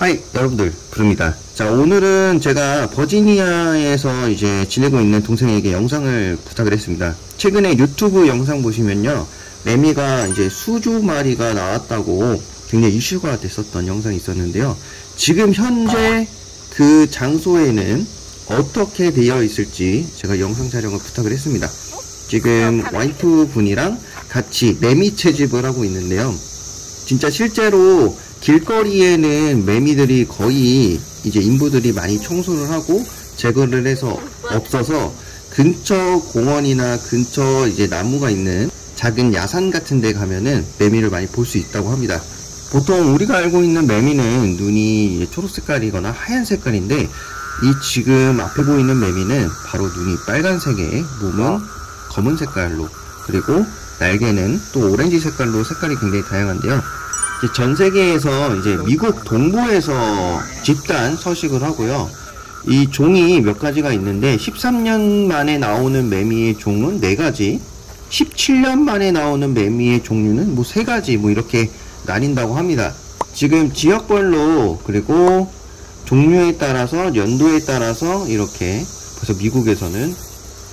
하이 여러분들. 부릅니다. 자 오늘은 제가 버지니아에서 이제 지내고 있는 동생에게 영상을 부탁을 했습니다. 최근에 유튜브 영상 보시면요 매미가 이제 수조 마리가 나왔다고 굉장히 이슈가 됐었던 영상이 있었는데요. 지금 현재 그 장소에는 어떻게 되어 있을지 제가 영상 촬영을 부탁을 했습니다. 지금 와이프 분이랑 같이 매미 채집을 하고 있는데요. 진짜 실제로 길거리에는 매미들이 거의 이제 인부들이 많이 청소를 하고 제거를 해서 없어서 근처 공원이나 근처 이제 나무가 있는 작은 야산 같은 데 가면은 매미를 많이 볼 수 있다고 합니다. 보통 우리가 알고 있는 매미는 눈이 초록 색깔이거나 하얀 색깔인데 이 지금 앞에 보이는 매미는 바로 눈이 빨간색에 몸은 검은 색깔로 그리고 날개는 또 오렌지 색깔로 색깔이 굉장히 다양한데요. 전 세계에서 이제 미국 동부에서 집단 서식을 하고요. 이 종이 몇 가지가 있는데 13년 만에 나오는 매미의 종은 4가지 17년 만에 나오는 매미의 종류는 뭐 3가지 뭐 이렇게 나뉜다고 합니다. 지금 지역별로 그리고 종류에 따라서 연도에 따라서 이렇게 그래서 미국에서는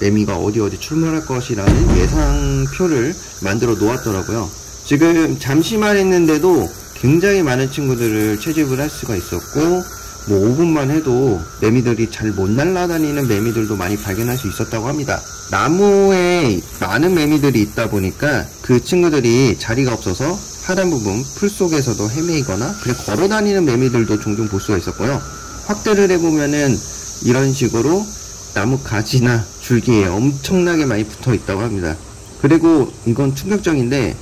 매미가 어디 어디 출몰할 것이라는 예상표를 만들어 놓았더라고요. 지금 잠시만 했는데도 굉장히 많은 친구들을 채집을 할 수가 있었고 뭐 5분만 해도 매미들이 잘 못 날아다니는 매미들도 많이 발견할 수 있었다고 합니다. 나무에 많은 매미들이 있다 보니까 그 친구들이 자리가 없어서 하단 부분 풀 속에서도 헤매이거나 그냥 걸어 다니는 매미들도 종종 볼 수가 있었고요. 확대를 해보면은 이런 식으로 나무 가지나 줄기에 엄청나게 많이 붙어 있다고 합니다. 그리고 이건 충격적인데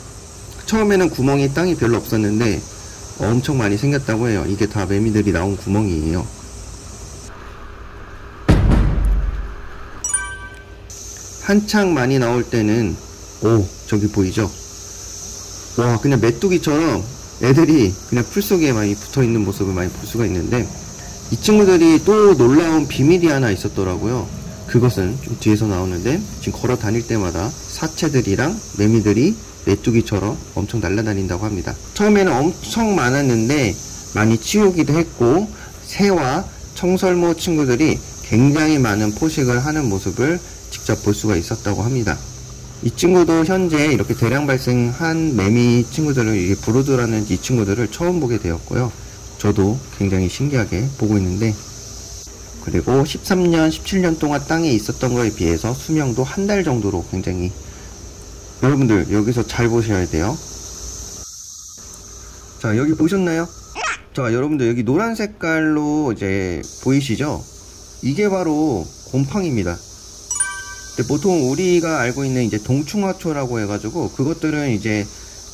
처음에는 구멍이 땅이 별로 없었는데 엄청 많이 생겼다고 해요. 이게 다 매미들이 나온 구멍이에요. 한창 많이 나올 때는 오 저기 보이죠? 와 그냥 메뚜기처럼 애들이 그냥 풀 속에 많이 붙어 있는 모습을 많이 볼 수가 있는데 이 친구들이 또 놀라운 비밀이 하나 있었더라고요. 그것은 좀 뒤에서 나오는데 지금 걸어 다닐 때마다 사체들이랑 매미들이 메뚜기처럼 엄청 날아다닌다고 합니다. 처음에는 엄청 많았는데 많이 치우기도 했고 새와 청설모 친구들이 굉장히 많은 포식을 하는 모습을 직접 볼 수가 있었다고 합니다. 이 친구도 현재 이렇게 대량 발생한 매미 친구들을 이게 브로드라는 이 친구들을 처음 보게 되었고요. 저도 굉장히 신기하게 보고 있는데 그리고 13년, 17년 동안 땅에 있었던 거에 비해서 수명도 한 달 정도로 굉장히 여러분들 여기서 잘 보셔야 돼요 자 여기 보셨나요? 자 여러분들 여기 노란 색깔로 이제 보이시죠? 이게 바로 곰팡입니다 보통 우리가 알고 있는 이제 동충하초라고 해가지고 그것들은 이제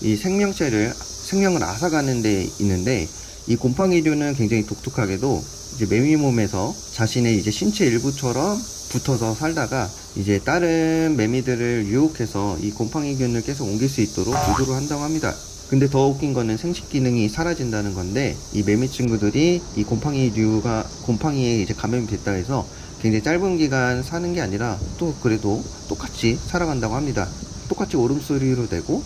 이 생명체를 생명을 앗아가는 데 있는데 이 곰팡이류는 굉장히 독특하게도 이제 매미 몸에서 자신의 이제 신체 일부처럼 붙어서 살다가 이제 다른 매미들을 유혹해서 이 곰팡이균을 계속 옮길 수 있도록 유도를 한다고 합니다. 근데 더 웃긴 거는 생식 기능이 사라진다는 건데 이 매미 친구들이 이 곰팡이류가 곰팡이에 이제 감염이 됐다 해서 굉장히 짧은 기간 사는 게 아니라 또 그래도 똑같이 살아간다고 합니다. 똑같이 오름소리로 되고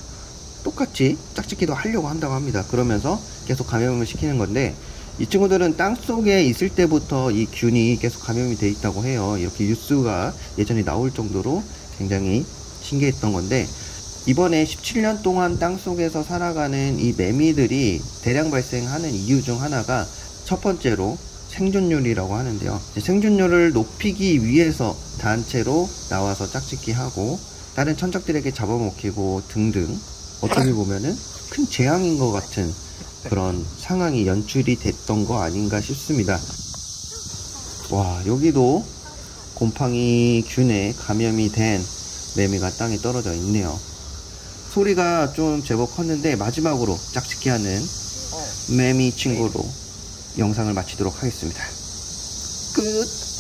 똑같이 짝짓기도 하려고 한다고 합니다. 그러면서 계속 감염을 시키는 건데 이 친구들은 땅 속에 있을 때부터 이 균이 계속 감염이 돼 있다고 해요. 이렇게 뉴스가 예전에 나올 정도로 굉장히 신기했던 건데 이번에 17년 동안 땅 속에서 살아가는 이 매미들이 대량 발생하는 이유 중 하나가 첫 번째로 생존율이라고 하는데요. 생존율을 높이기 위해서 단체로 나와서 짝짓기 하고 다른 천적들에게 잡아먹히고 등등 어떻게 보면은 큰 재앙인 것 같은 그런 상황이 연출이 됐던 거 아닌가 싶습니다. 와, 여기도 곰팡이 균에 감염이 된 매미가 땅에 떨어져 있네요. 소리가 좀 제법 컸는데 마지막으로 짝짓기 하는 매미 친구로 영상을 마치도록 하겠습니다. 끝!